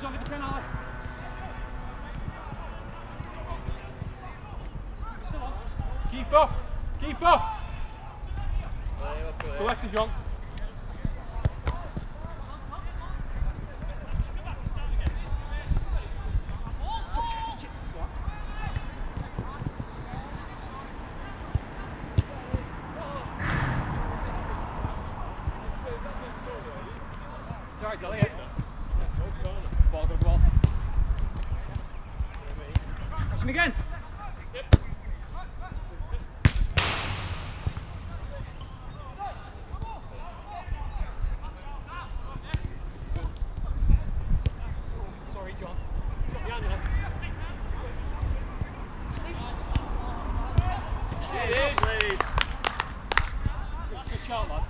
Keep up! Keep up! Go left John. Watch Action again. Charlotte.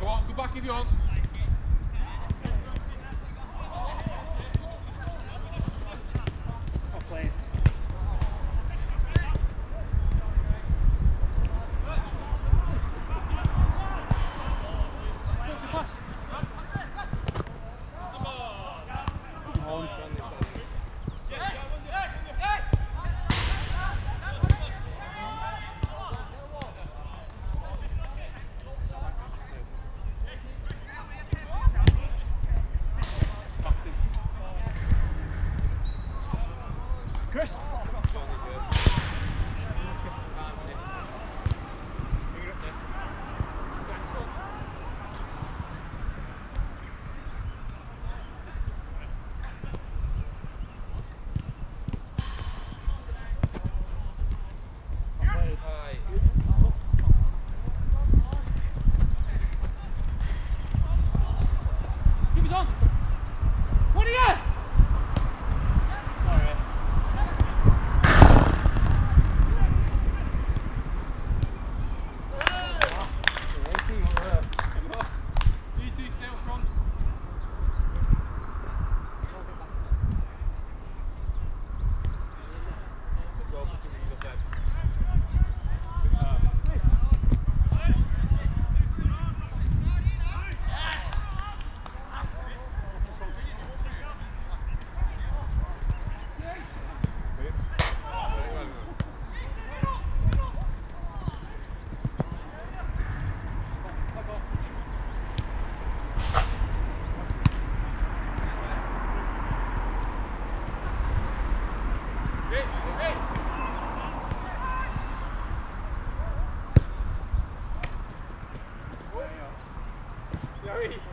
Go on, go back if you want. Joey.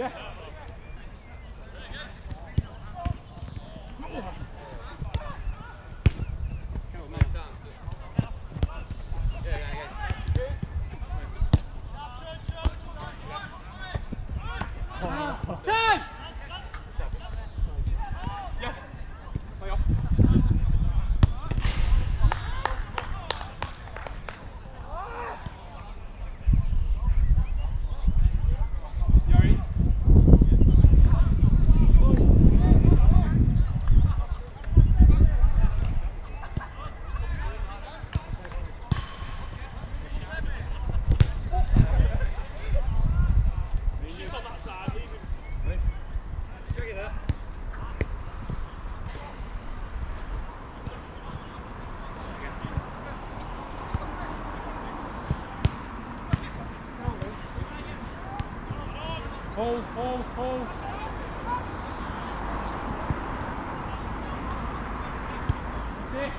Yeah. Hold, hold, hold. Dick.